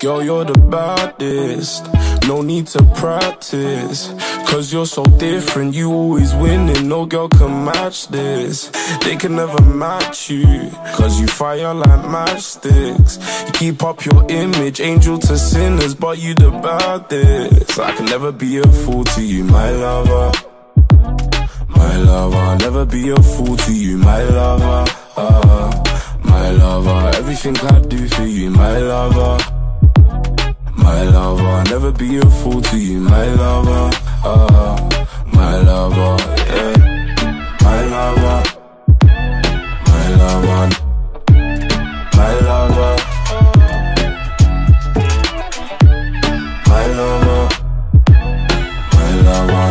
Girl, you're the baddest. No need to practice. Cause you're so different, you always winning. No girl can match this. They can never match you. Cause you fire like matchsticks. You keep up your image, angel to sinners, but you the baddest. I can never be a fool to you, my lover. My lover, I'll never be a fool to you, my lover. My lover, everything I do for you, my lover. My lover, I'll never be a fool to you, my lover. Uh, my lover, yeah. My lover, my lover, my lover, my lover, my lover,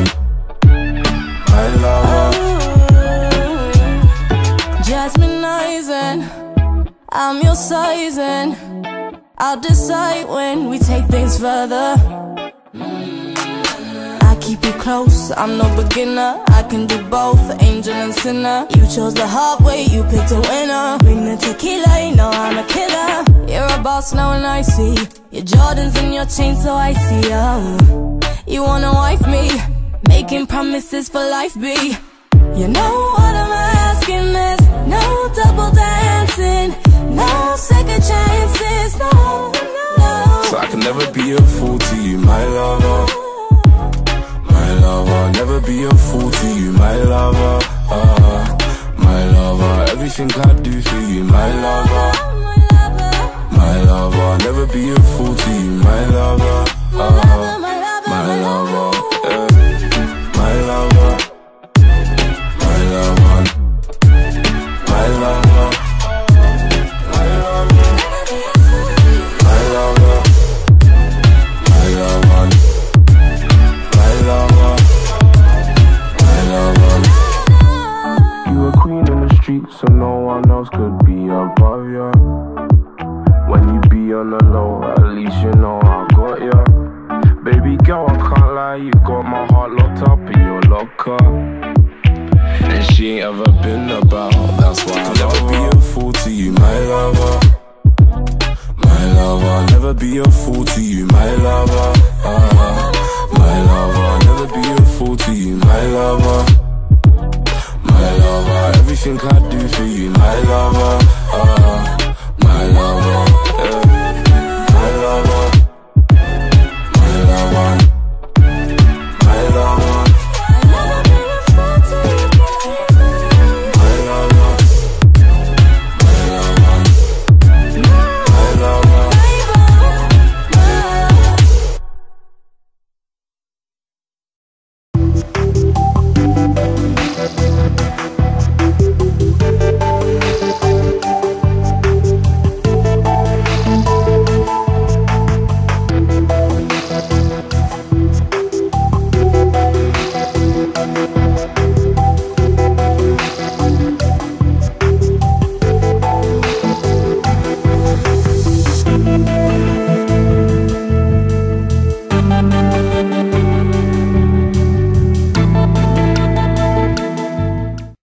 my lover. Jasmine I'm your sizing. I'll decide when we take things further. Mm. I keep you close, I'm no beginner. I can do both, angel and sinner. You chose the hard way, you picked a winner. Bring the tequila, you know I'm a killer. You're a boss now and I see your Jordans and your chain, so I see you. You wanna wife me, making promises for life, be. You know what I'm asking never be a fool to you, my lover. My lover, never be a fool to you, my lover. Uh, my lover, everything I do for you, my lover. My lover, never be a fool on the low, at least you know I got ya. Baby girl, I can't lie, you got my heart locked up in your locker. And she ain't ever been about, that's why I'll never be a fool to you, my lover. My lover, never be a fool to you, my lover. Uh, my lover, never be a fool to you, my lover. My lover, everything I